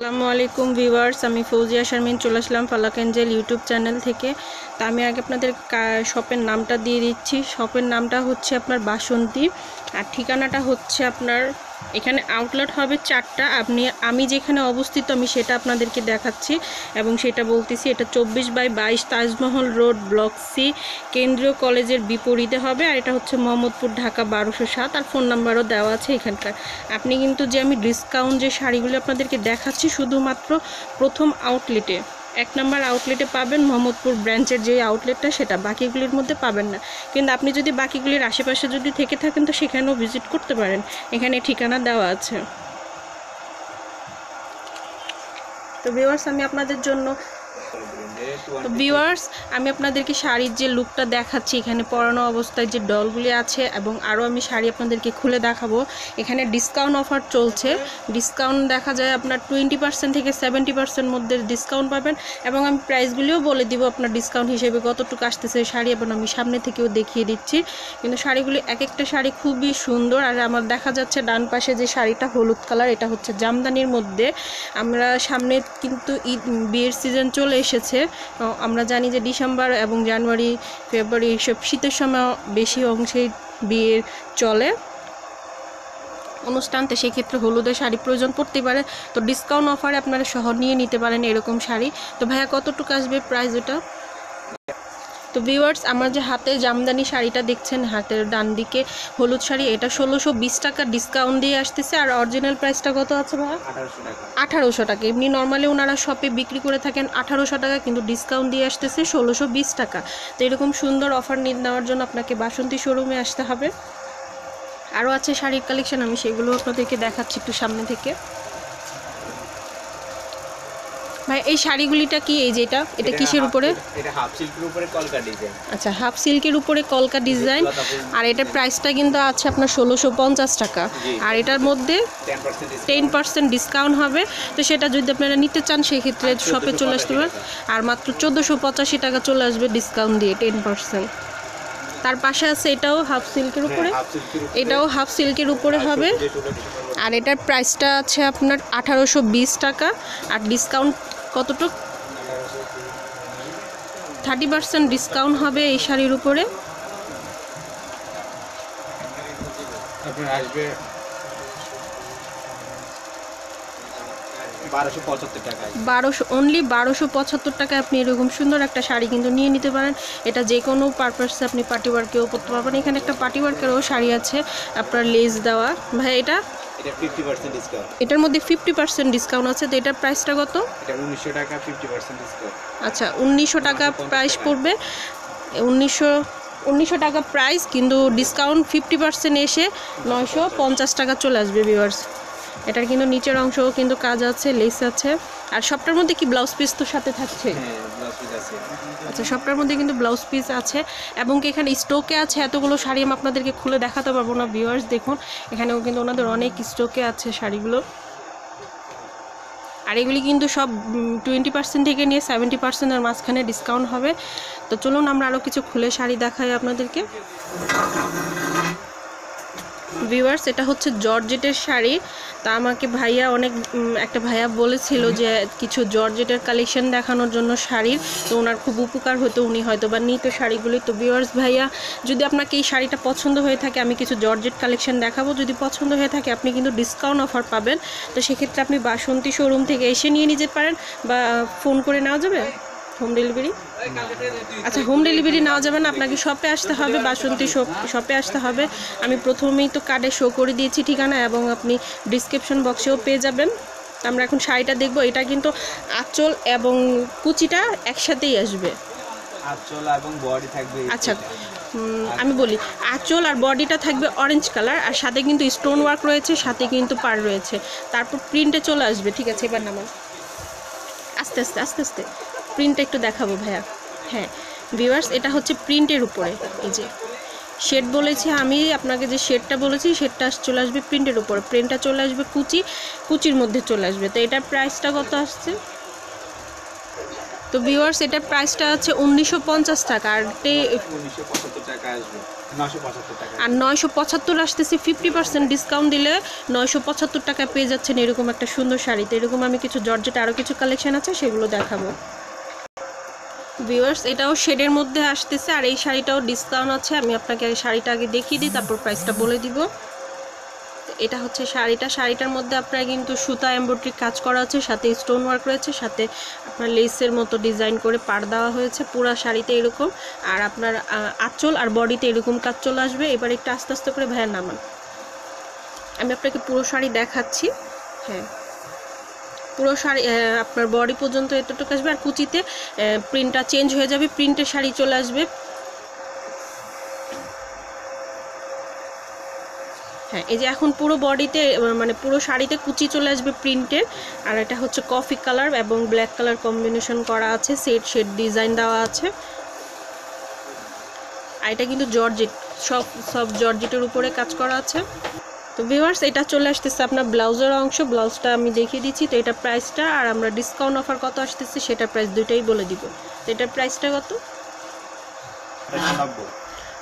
আসসালামু আলাইকুম ভিউয়ার্স, আমি ফৌজিয়া শারমিন চলে আসলাম ফালাক এঞ্জেল ইউটিউব চ্যানেল থেকে। তা আমি আগে আপনাদের শপের নামটা দিয়ে দিচ্ছি। শপের নামটা হচ্ছে আপনার বাসন্তী, আর ঠিকানাটা হচ্ছে আপনার এখানে আউটলেট হবে চারটা। আপনি, আমি যেখানে অবস্থিত আমি সেটা আপনাদেরকে দেখাচ্ছি এবং সেটা বলতেছি, এটা চব্বিশ বাই বাইশ তাজমহল রোড, ব্লক সি। কেন্দ্রীয় কলেজের বিপরীতে হবে আর এটা হচ্ছে মোহাম্মদপুর ঢাকা বারোশো সাত আর ফোন নাম্বারও দেওয়া আছে এখানকার। আপনি কিন্তু যে আমি ডিসকাউন্ট যে শাড়িগুলো আপনাদেরকে দেখাচ্ছি, শুধুমাত্র প্রথম আউটলেটে এক নম্বর আউটলেটে পাবেন মোহাম্মদপুর ব্রাঞ্চের যে আউটলেটটা সেটা বাকিগুলির মধ্যে পাবেন না। কিন্তু আপনি যদি বাকিগুলির আশেপাশে যদি থেকে থাকেন, তো সেখানেও ভিজিট করতে পারেন। এখানে ঠিকানা দেওয়া আছে। তো ভিউয়ার্স আমি আপনাদের জন্য তো ভিউয়ার্স আমি আপনাদেরকে শাড়ির যে লুকটা দেখাচ্ছি, এখানে পরানো অবস্থায় যে ডলগুলি আছে এবং আরও আমি শাড়ি আপনাদেরকে খুলে দেখাবো। এখানে ডিসকাউন্ট অফার চলছে। ডিসকাউন্ট দেখা যায় আপনার টোয়েন্টি পার্সেন্ট থেকে সেভেন্টি পার্সেন্ট মধ্যে ডিসকাউন্ট পাবেন এবং আমি প্রাইসগুলিও বলে দিব আপনার ডিসকাউন্ট হিসেবে কতটুকু আসতেছে শাড়ি এবং আমি সামনে থেকেও দেখিয়ে দিচ্ছি। কিন্তু শাড়িগুলি এক একটা শাড়ি খুবই সুন্দর আর আমার দেখা যাচ্ছে ডান পাশে যে শাড়িটা হলুদ কালার এটা হচ্ছে জামদানির মধ্যে। আমরা সামনে কিন্তু ঈদ বিয়ের সিজন চলে এসেছে। আমরা জানি যে ডিসেম্বর এবং জানুয়ারি, ফেব্রুয়ারি এইসব শীতের সময় বেশি অংশে বিয়ে চলে। অনুষ্ঠান, তো সেক্ষেত্রে হলুদের শাড়ি প্রয়োজন পড়তে পারে। তো ডিসকাউন্ট অফারে আপনারা শহর নিয়ে নিতে পারেন এরকম শাড়ি। তো ভাইয়া, কতটুকু আসবে প্রাইস ওটা? তো ভিউয়ার্স আমার যে হাতে জামদানি শাড়িটা দেখছেন হাতের ডান দিকে হলুদ শাড়ি এটা ষোলোশো বিশ টাকা ডিসকাউন্ট দিয়ে আসতেছে। আর অরিজিনাল প্রাইসটা কত আছে টাকা। আঠারোশো টাকা। এমনি নর্মালি ওনারা শপে বিক্রি করে থাকেন আঠারোশো টাকা কিন্তু ডিসকাউন্ট দিয়ে আসতেছে ষোলোশো বিশ টাকা। তো এরকম সুন্দর অফার নেওয়ার জন্য আপনাকে বাসন্তী শোরুমে আসতে হবে। আরও আছে শাড়ির কালেকশন আমি সেগুলো আপনাদেরকে দেখাচ্ছি একটু সামনে থেকে। ভাই এই শাড়িগুলিটা কি? এই যেটা এটা কিসের উপরে? এটা হাফ সিল্কের উপরে কলকা ডিজাইন আচ্ছা হাফ সিল্কের উপরে কলকা ডিজাইন আর এটার প্রাইসটা কিন্তু আছে আপনার ষোলোশো পঞ্চাশ টাকা। আর এটার মধ্যে টেন পার্সেন্ট ডিসকাউন্ট হবে। তো সেটা যদি আপনারা নিতে চান সেক্ষেত্রে শপে চলে আসতে পারেন। আর মাত্র চোদ্দোশো পঁচাশি টাকা চলে আসবে ডিসকাউন্ট দিয়ে টেন পার্সেন্ট তার পাশে আছে এটাও হাফ সিল্কের উপরে। সিল্কের উপরে। এটাও হাফ সিল্কের উপরে হবে। আর এটার প্রাইসটা আছে আপনার আঠারোশো বিশ টাকা। আর ডিসকাউন্ট কতটুক? থার্টি পার্সেন্ট ডিসকাউন্ট হবে এই শাড়ির উপরে। আসবে বারোশো অনলি বারোশো পঁচাত্তর টাকায় আপনি এরকম সুন্দর একটা শাড়ি কিন্তু নিয়ে নিতে পারেন। এটা যে কোনো পারপাসে আপনি পার্টি ওয়ার্কেও পরতে পারবেন। এখানে একটা পার্টি ওয়ার্কেরও শাড়ি আছে আপনার লেস দেওয়া। ভাই এটা? এটা ডিসকাউন্ট এটার মধ্যে ফিফটি পার্সেন্ট ডিসকাউন্ট আছে তো এটার প্রাইসটা কত? এটা টাকা ডিসকাউন্ট আচ্ছা উনিশশো টাকা প্রাইস পড়বে। উনিশশো উনিশশো টাকা প্রাইস কিন্তু ডিসকাউন্ট ফিফটি পার্সেন্ট এসে নয়শো পঞ্চাশ টাকা চলে আসবে ভিউয়ার্স এটার কিন্তু নিচের অংশও কিন্তু কাজ আছে লেস আছে। আর সবটার মধ্যে কি ব্লাউজ পিস তো সাথে থাকছে? হ্যাঁ আচ্ছা সবটার মধ্যে কিন্তু ব্লাউজ পিস আছে। এবং কি এখানে স্টকে আছে? এতগুলো শাড়ি আমি আপনাদেরকে খুলে দেখাতে পারব না ভিউয়ার্স দেখুন। এখানেও কিন্তু ওনাদের অনেক স্টকে আছে শাড়িগুলো। আর এগুলি কিন্তু সব টোয়েন্টি পার্সেন্ট থেকে নিয়ে সেভেন্টি পার্সেন্টের মাঝখানে ডিসকাউন্ট হবে। তো চলুন আমরা আরও কিছু খুলে শাড়ি দেখাই আপনাদেরকে। ভিউয়ার্স এটা হচ্ছে জর্জেটের শাড়ি। তা আমাকে ভাইয়া অনেক একটা ভাইয়া বলেছিল যে কিছু জর্জেটের কালেকশন দেখানোর জন্য শাড়ির। তো ওনার খুব উপকার হতো, উনি হয়তো বা নিত শাড়িগুলি। তো ভিউয়ার্স ভাইয়া, যদি আপনাকে এই শাড়িটা পছন্দ হয়ে থাকে, আমি কিছু জর্জেট কালেকশন দেখাবো। যদি পছন্দ হয়ে থাকে, আপনি কিন্তু ডিসকাউন্ট অফার পাবেন। তো সেক্ষেত্রে আপনি বাসন্তী শোরুম থেকে এসে নিয়ে নিতে পারেন বা ফোন করে নেওয়া যাবে? Home delivery? আচ্ছা হোম ডেলিভারি নেওয়া যাবে না আপনাকে শপে আসতে হবে বাসন্তী শপে আসতে হবে। আমি প্রথমেই তো কার্ডে শো করে দিয়েছি ঠিকানা এবং আপনি ডিসক্রিপশন বক্সেও পেয়ে যাবেন। আমরা এখন শাড়িটা দেখব এটা কিন্তু আঁচল এবং কুচিটা একসাথেই আসবে। আঁচল এবং বডি থাকবে আচ্ছা আমি বলি আঁচল আর বডিটা থাকবে অরেঞ্জ কালার আর সাথে কিন্তু স্টোন ওয়ার্ক রয়েছে সাথে কিন্তু পার রয়েছে। তারপর প্রিন্টে চলে আসবে ঠিক আছে এবার নামান আস্তে আস্তে আস্তে আস্তে। প্রিন্টটা একটু দেখাবো ভাইয়া। হ্যাঁ ভিউয়ার্স এটা হচ্ছে প্রিন্টের উপরে এই যে। শেড বলেছি আমি আপনাকে যে শেডটা বলেছি শেডটা চলে আসবে প্রিন্টের উপরে। প্রিন্টটা চলে আসবে কুচি কুচির মধ্যে চলে আসবে। তো এটার প্রাইসটা কত আসছে? তো ভিউয়ার্স এটার প্রাইসটা আছে উনিশশো পঞ্চাশ টাকা আর আর নয়শো পঁচাত্তর আসতেছে ফিফটি পার্সেন্ট ডিসকাউন্ট দিলে নয়শো পঁচাত্তর টাকা পেয়ে যাচ্ছেন এরকম একটা সুন্দর শাড়িতে এরকম আমি কিছু জর্জেট আরও কিছু কালেকশন আছে সেগুলো দেখাবো। ভিউয়ার্স এটাও শেডের মধ্যে আসতেছে আর এই শাড়িটাও ডিসকাউন্ট আছে। আমি আপনাকে এই শাড়িটা আগে দেখিয়ে দিই, তারপর প্রাইসটা বলে দিব। এটা হচ্ছে শাড়িটা। শাড়িটার মধ্যে আপনার কিন্তু সুতা এমব্রয়ডারি কাজ করা আছে, সাথে স্টোন ওয়ার্ক রয়েছে, সাথে আপনার লেসের মতো ডিজাইন করে পাড় দেওয়া হয়েছে। পুরা শাড়িতে এরকম আর আপনার আঁচল আর বডিতে এরকম কাজ চলে আসবে। এবার একটু আস্তে আস্তে করে ভ্যান নামান। আমি আপনাকে পুরো শাড়ি দেখাচ্ছি। হ্যাঁ। পুরো শাড়ি আপনার বডি পর্যন্ত এতটুকু আসবে। আর কুচিতে প্রিন্টটা চেঞ্জ হয়ে যাবে প্রিন্টের শাড়ি চলে আসবে। হ্যাঁ এই যে এখন পুরো বডিতে মানে পুরো শাড়িতে কুচি চলে আসবে প্রিন্টের আর এটা হচ্ছে কফি কালার এবং ব্ল্যাক কালার কম্বিনেশন করা আছে সেট শেড ডিজাইন দেওয়া আছে। আর এটা কিন্তু জর্জেট সব সব জর্জেটের উপরে কাজ করা আছে। তো ভিউয়ার্স এটা চলে আসতেছে আপনার ব্লাউজের অংশ। ব্লাউজটা আমি দেখিয়ে দিচ্ছি। তো এটা প্রাইসটা আর আমরা ডিসকাউন্ট অফার কত আসতেছে সেটা প্রাইস দুইটাই বলে দিব। তো এটার প্রাইসটা কত?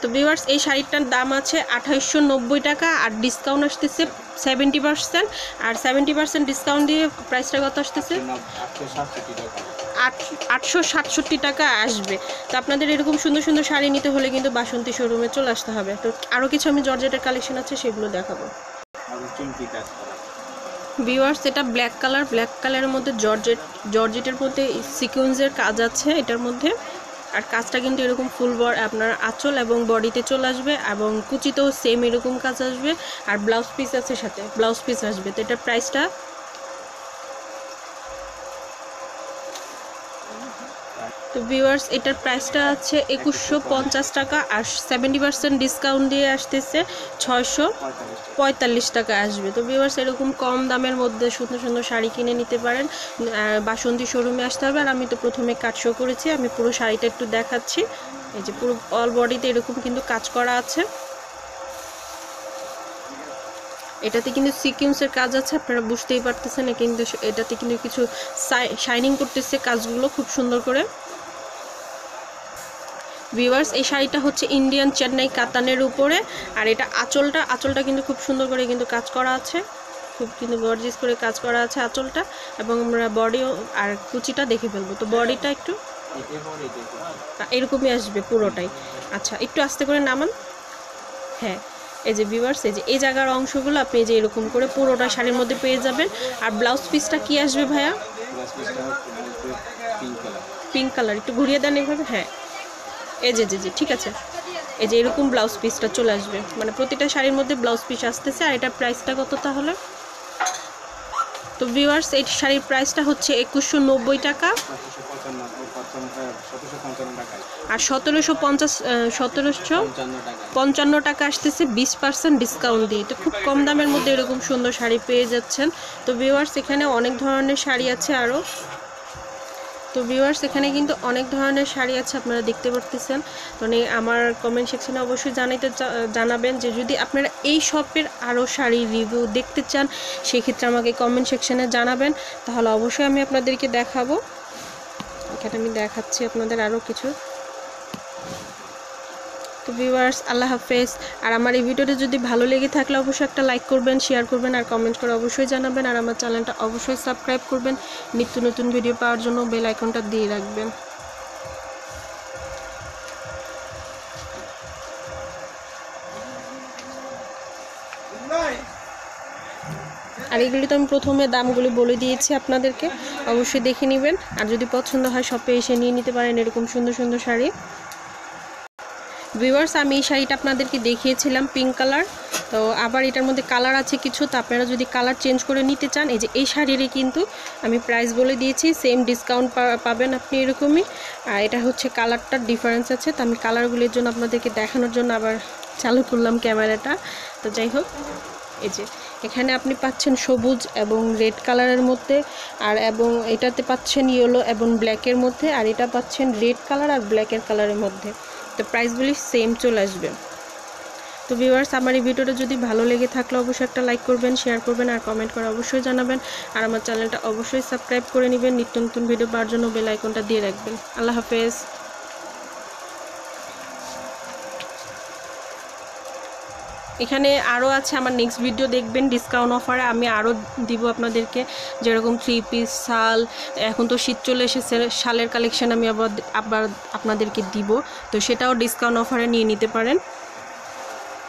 তো ভিউয়ার্স এই শাড়িটার দাম আছে আঠাইশশো টাকা আর ডিসকাউন্ট আসতেছে সেভেন্টি পার্সেন্ট আর সেভেন্টি পার্সেন্ট ডিসকাউন্ট দিয়ে প্রাইসটা কত আসতেছে? আট আটশো সাতষট্টি টাকা আসবে। তো আপনাদের এরকম সুন্দর সুন্দর শাড়ি নিতে হলে কিন্তু বাসন্তী শোরুমে চলে আসতে হবে। তো আরও কিছু আমি জর্জেটের কালেকশন আছে সেগুলো দেখাবো। কাজ এটা ব্ল্যাক কালার ব্ল্যাক কালারের মধ্যে জর্জেট জর্জেটের মধ্যে সিকুয়েন্সের কাজ আছে এটার মধ্যে। আর কাজটা কিন্তু এরকম ফুল বর আপনার আঁচল এবং বডিতে চলে আসবে এবং কুচিতেও সেম এরকম কাজ আসবে। আর ব্লাউজ পিস আছে সাথে ব্লাউজ পিস আসবে। তো এটার প্রাইসটা তো ভিউয়ার্স এটার প্রাইসটা আছে একুশশো পঞ্চাশ টাকা আর সেভেন্টি পার্সেন্ট ডিসকাউন্ট দিয়ে আসতেছে ছয়শো পঁয়তাল্লিশ টাকা আসবে। তো ভিউয়ার্স এরকম কম দামের মধ্যে সুন্দর সুন্দর শাড়ি কিনে নিতে পারেন। বাসন্তী শোরুমে আসতে হবে। আর আমি তো প্রথমে কাজ শো করেছি, আমি পুরো শাড়িটা একটু দেখাচ্ছি। এই যে পুরো অল বডিতে এরকম কিন্তু কাজ করা আছে। এটাতে কিন্তু সিকিউন্সের কাজ আছে, আপনারা বুঝতেই পারতেছেন। কিন্তু এটাতে কিন্তু কিছু শাইনিং করতেছে কাজগুলো খুব সুন্দর করে। ভিউয়ার্স এই শাড়িটা হচ্ছে ইন্ডিয়ান চেন্নাই কাতানের উপরে। আর এটা আঁচলটা আঁচলটা কিন্তু খুব সুন্দর করে কিন্তু কাজ করা আছে। খুব কিন্তু গর্জিস করে কাজ করা আছে আঁচলটা। এবং আমরা বডিও আর কুচিটা দেখে ফেলব। তো বডিটা একটু এরকমই আসবে পুরোটাই। আচ্ছা একটু আস্তে করে নামান। হ্যাঁ এই যে ভিউয়ার্স এই যে এই জায়গার অংশগুলো আপনি এই যে এরকম করে পুরোটা শাড়ির মধ্যে পেয়ে যাবেন। আর ব্লাউজ পিসটা কি আসবে ভাইয়া? পিঙ্ক কালার একটু ঘুরিয়ে দেন এইভাবে হ্যাঁ। এই যে যে যে, ঠিক আছে। এই যে এরকম ব্লাউজ পিসটা চলে আসবে। মানে প্রতিটা শাড়ির মধ্যে ব্লাউজ পিস আসতেছে, আর এটার প্রাইসটা কত তাহলে? তো ভিউয়ার্স এই শাড়ির প্রাইসটা হচ্ছে একুশশো নব্বই টাকা। আর সতেরোশো পঞ্চাশ সতেরোশো পঞ্চান্ন টাকা আসতেছে বিশ পার্সেন্ট ডিসকাউন্ট দিয়ে। তো খুব কম দামের মধ্যে এরকম সুন্দর শাড়ি পেয়ে যাচ্ছেন। তো ভিউয়ার্স এখানে অনেক ধরনের শাড়ি আছে আরও তো ভিউয়ার্স এখানে কিন্তু অনেক ধরনের শাড়ি আছে আপনারা দেখতে পারতেছেন। তো আমার কমেন্ট সেকশনে অবশ্যই জানাইতে জানাবেন যে যদি আপনারা এই শপের আরও শাড়ির রিভিউ দেখতে চান, সেক্ষেত্রে আমাকে কমেন্ট সেকশানে জানাবেন। তাহলে অবশ্যই আমি আপনাদেরকে দেখাবো। এখানে আমি দেখাচ্ছি আপনাদের আরও কিছু। তো ভিউয়ার্স আল্লাহ হাফেজ। আর আমার এই ভিডিওটা যদি ভালো লেগে থাকলে অবশ্যই একটা লাইক করবেন শেয়ার করবেন, আর কমেন্ট করে অবশ্যই জানাবেন। আর আমার চ্যানেলটা অবশ্যই সাবস্ক্রাইব করবেন। নিত্য নতুন ভিডিও পাওয়ার জন্য বেল আইকনটা দিয়ে রাখবেন। আর এগুলি তো আমি প্রথমে দামগুলি বলে দিয়েছি আপনাদেরকে। অবশ্যই দেখে নেবেন। আর যদি পছন্দ হয় শপে এসে নিয়ে নিতে পারেন এরকম সুন্দর সুন্দর শাড়ি। ভিউয়ার্স আমি এই শাড়িটা আপনাদেরকে দেখিয়েছিলাম পিঙ্ক কালার তো আবার এটার মধ্যে কালার আছে কিছু, তো আপনারা যদি কালার চেঞ্জ করে নিতে চান, এই যে এই শাড়িরই কিন্তু আমি প্রাইস বলে দিয়েছি সেম ডিসকাউন্ট পাবেন আপনি এরকমই। আর এটা হচ্ছে কালারটার ডিফারেন্স আছে, তো আমি কালারগুলির জন্য আপনাদেরকে দেখানোর জন্য আবার চালু করলাম ক্যামেরাটা। তো যাই হোক, এই যে এখানে আপনি পাচ্ছেন সবুজ এবং রেড কালারের মধ্যে, আর এবং এটাতে পাচ্ছেন ইয়েলো এবং ব্ল্যাকের মধ্যে, আর এটা পাচ্ছেন রেড কালার আর ব্ল্যাকের কালারের মধ্যে। তো প্রাইসগুলি সেম চলে আসবে। তো ভিউয়ার্স আমার এই ভিডিওটা যদি ভালো লেগে থাকলে অবশ্যই একটা লাইক করবেন শেয়ার করবেন আর কমেন্ট করে অবশ্যই জানাবেন। আর আমার চ্যানেলটা অবশ্যই সাবস্ক্রাইব করে নেবেন। নিত্য নতুন ভিডিও পাওয়ার জন্য বেল আইকনটা দিয়ে রাখবেন। আল্লাহ হাফেজ। এখানে আরও আছে, আমার নেক্সট ভিডিও দেখবেন ডিসকাউন্ট অফারে আমি আরও দিব আপনাদেরকে। যেরকম থ্রি পিস শাল, এখন তো শীত চলে এসেছে, শালের কালেকশন আমি আবার আবার আপনাদেরকে দিব। তো সেটাও ডিসকাউন্ট অফারে নিয়ে নিতে পারেন।